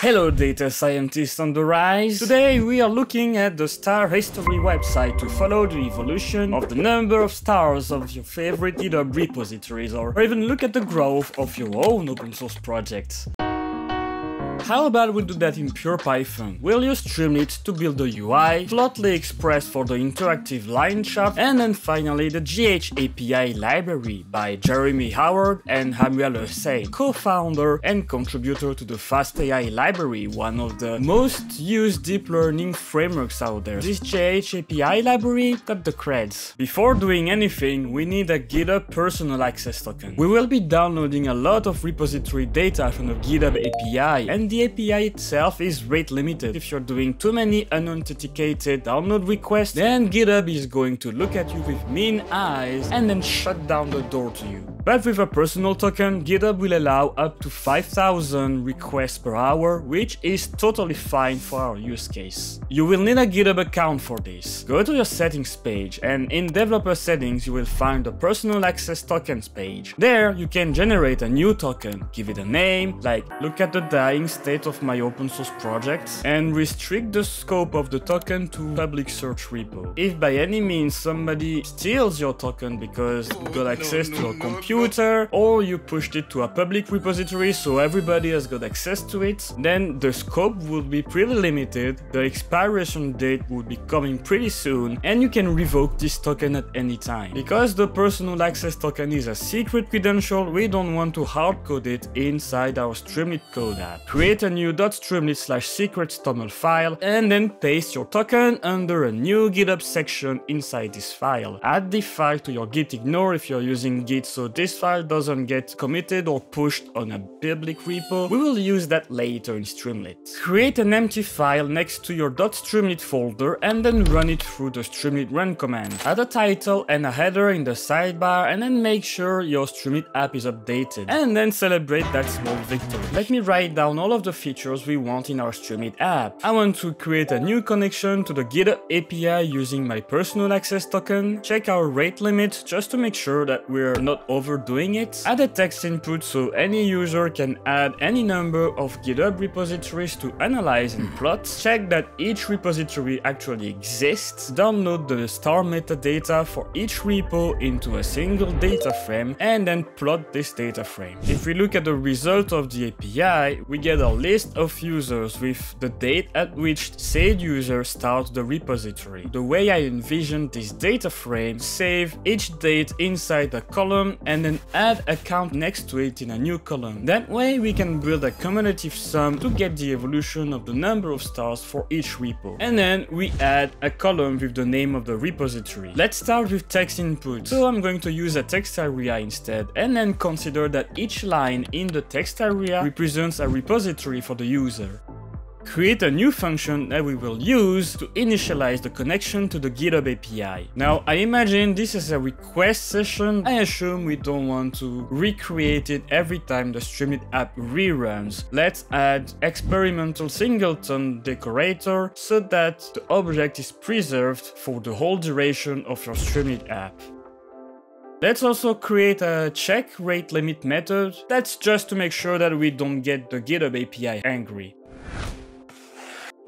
Hello data scientists on the rise! Today we are looking at the star history website to follow the evolution of the number of stars of your favorite GitHub repositories or even look at the growth of your own open source projects. How about we do that in pure Python? We'll use Streamlit to build the UI, Plotly Express for the interactive line chart, and then finally the GH API library by Jeremy Howard and Hamel Husain, co-founder and contributor to the FastAI library, one of the most used deep learning frameworks out there. This GH API library got the creds. Before doing anything, we need a GitHub personal access token. We will be downloading a lot of repository data from the GitHub API and the the API itself is rate limited. If you're doing too many unauthenticated download requests, then GitHub is going to look at you with mean eyes and then shut down the door to you. But with a personal token, GitHub will allow up to 5000 requests per hour, which is totally fine for our use case. You will need a GitHub account for this. Go to your settings page and in developer settings you will find the personal access tokens page. There you can generate a new token, give it a name, like look at the dying state of my open source projects, and restrict the scope of the token to public search repo. If by any means somebody steals your token because it got access to a computer computer or you pushed it to a public repository so everybody has got access to it, then the scope would be pretty limited, the expiration date would be coming pretty soon, and you can revoke this token at any time. Because the personal access token is a secret credential, we don't want to hardcode it inside our Streamlit code app. Create a new .streamlit slash secrets.toml file and then paste your token under a new GitHub section inside this file. Add the file to your gitignore if you're using Git so this file doesn't get committed or pushed on a public repo, we will use that later in Streamlit. Create an empty file next to your .streamlit folder and then run it through the streamlit run command. Add a title and a header in the sidebar and then make sure your Streamlit app is updated. And then celebrate that small victory. Let me write down all of the features we want in our Streamlit app. I want to create a new connection to the GitHub API using my personal access token, check our rate limit just to make sure that we're not over doing it, add a text input so any user can add any number of GitHub repositories to analyze and hmm. plot, check that each repository actually exists, download the star metadata for each repo into a single data frame, and then plot this data frame. If we look at the result of the API, we get a list of users with the date at which said user starts the repository. The way I envision this data frame, save each date inside a column and then add a count next to it in a new column. That way we can build a cumulative sum to get the evolution of the number of stars for each repo. And then we add a column with the name of the repository. Let's start with text input. So I'm going to use a text area instead and then consider that each line in the text area represents a repository for the user create a new function that we will use to initialize the connection to the GitHub API. Now, I imagine this is a request session. I assume we don't want to recreate it every time the Streamlit app reruns. Let's add experimental singleton decorator so that the object is preserved for the whole duration of your Streamlit app. Let's also create a check rate limit method. That's just to make sure that we don't get the GitHub API angry.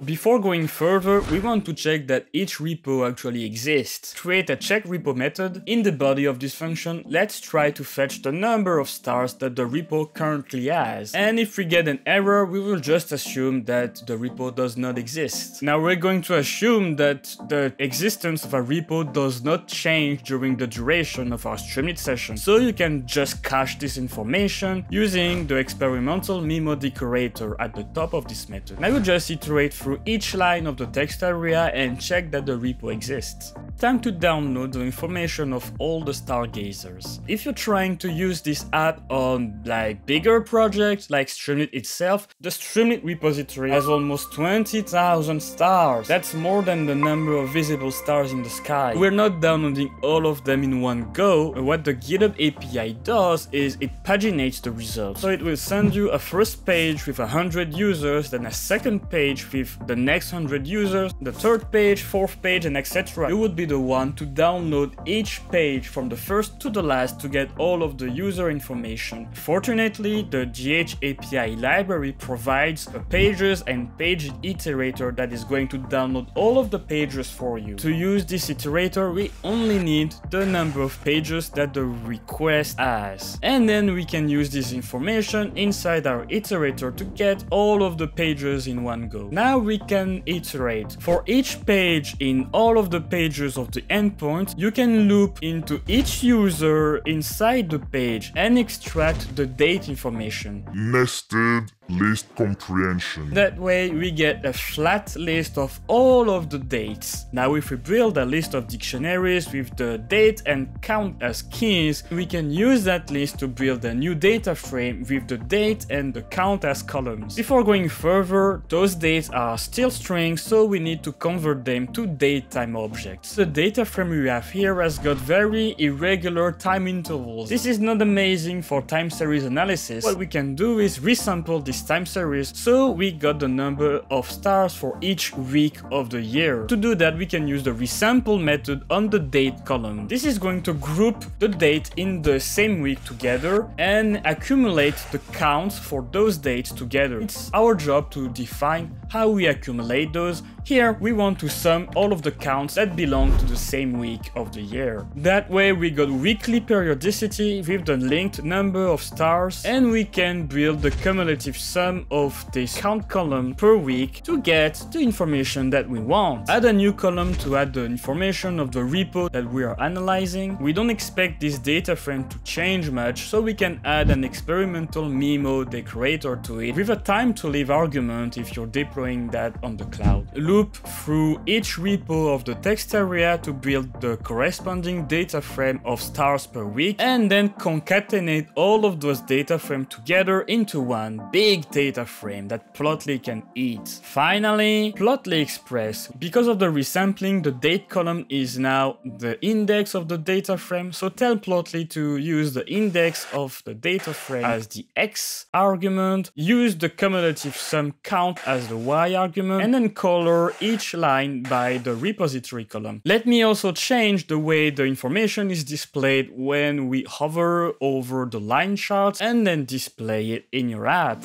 Before going further, we want to check that each repo actually exists. Create a check repo method. In the body of this function, let's try to fetch the number of stars that the repo currently has. And if we get an error, we will just assume that the repo does not exist. Now we're going to assume that the existence of a repo does not change during the duration of our Streamlit session. So you can just cache this information using the experimental memo decorator at the top of this method. Now you just iterate through through each line of the text area and check that the repo exists. Time to download the information of all the stargazers. If you're trying to use this app on like bigger projects like Streamlit itself, the Streamlit repository has almost 20,000 stars. That's more than the number of visible stars in the sky. We're not downloading all of them in one go. What the GitHub API does is it paginates the results. So it will send you a first page with 100 users, then a second page with the next 100 users, the third page, fourth page, and etc. You would be the one to download each page from the first to the last to get all of the user information. Fortunately, the GH API library provides a pages and page iterator that is going to download all of the pages for you. To use this iterator, we only need the number of pages that the request has. And then we can use this information inside our iterator to get all of the pages in one go. Now we can iterate. For each page in all of the pages of the endpoint, you can loop into each user inside the page and extract the date information. Nested list comprehension. That way we get a flat list of all of the dates. Now if we build a list of dictionaries with the date and count as keys, we can use that list to build a new data frame with the date and the count as columns. Before going further, those dates are still strings so we need to convert them to datetime objects. The data frame we have here has got very irregular time intervals. This is not amazing for time series analysis. What we can do is resample this time series so we got the number of stars for each week of the year. To do that we can use the resample method on the date column. This is going to group the date in the same week together and accumulate the counts for those dates together. It's our job to define how we accumulate those here we want to sum all of the counts that belong to the same week of the year. That way we got weekly periodicity with the linked number of stars and we can build the cumulative sum of this count column per week to get the information that we want. Add a new column to add the information of the repo that we are analyzing. We don't expect this data frame to change much so we can add an experimental memo decorator to it with a time to live argument if you're deploying that on the cloud loop through each repo of the text area to build the corresponding data frame of stars per week and then concatenate all of those data frames together into one big data frame that Plotly can eat. Finally, Plotly Express. Because of the resampling, the date column is now the index of the data frame, so tell Plotly to use the index of the data frame as the x argument, use the cumulative sum count as the y argument, and then color each line by the repository column. Let me also change the way the information is displayed when we hover over the line charts and then display it in your app.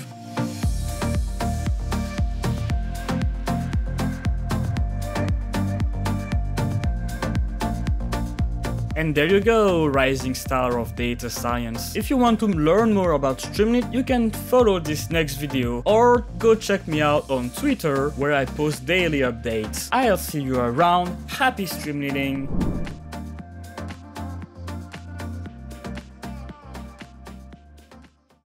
And there you go, rising star of data science. If you want to learn more about Streamlit, you can follow this next video or go check me out on Twitter where I post daily updates. I'll see you around. Happy streamliting!